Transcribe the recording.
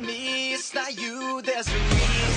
it's not you, there's a reason.